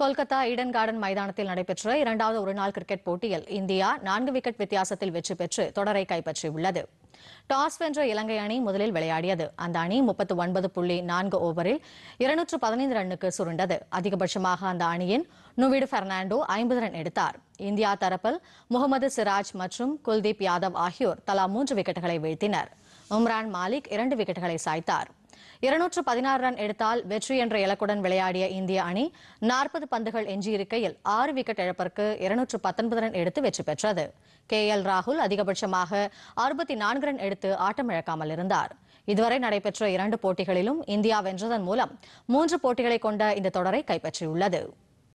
Kolkata Eden garden மைதானத்தில் நடைபெற்ற இரண்டாவது ஒருநாள் கிரிக்கெட் போட்டியில் இந்தியா நான்கு விக்கெட் வித்தியாசத்தில் வெற்றி பெற்று தொடரை கைப்பற்றியுள்ளது. டாஸ் வென்ற இலங்கை அணி முதலில் விளையாடியது. அந்த அணி முப்பத்து ஒன்பது புள்ளி நான்கு ஓவரில் இருநூற்று பதினைந்து ரன்னுக்கு சுருண்டது. அதிகபட்சமாக அந்த அணியின் நுவிடு பெர்னாண்டோ ஐம்பது ரன் எடுத்தார். இந்தியா தரப்பில் முகமது சிராஜ் மற்றும் குல்தீப் யாதவ் ஆகியோர் தலா மூன்று விக்கெட்டுகளை வீழ்த்தினர். உம்ரான் மாலிக் இரண்டு விக்கெட்டுகளை சாய்த்தார். இருநூற்று பதினாறு ரன் எடுத்தால் வெற்றி என்ற இலக்குடன் விளையாடிய இந்திய அணி நாற்பது பந்துகள் எஞ்சியிருக்கையில் ஆறு விக்கெட் இழப்பிற்கு இருநூற்று பத்தொன்பது ரன் எடுத்து வெற்றி பெற்றது. கே. எல். ராகுல் அதிகபட்சமாக அறுபத்தி நான்கு ரன் எடுத்து ஆட்டமிழக்காமல் இருந்தார். இதுவரை நடைபெற்ற இரண்டு போட்டிகளிலும் இந்தியா வென்றதன் மூலம் மூன்று போட்டிகளை கொண்ட இந்த தொடரை கைப்பற்றியுள்ளது.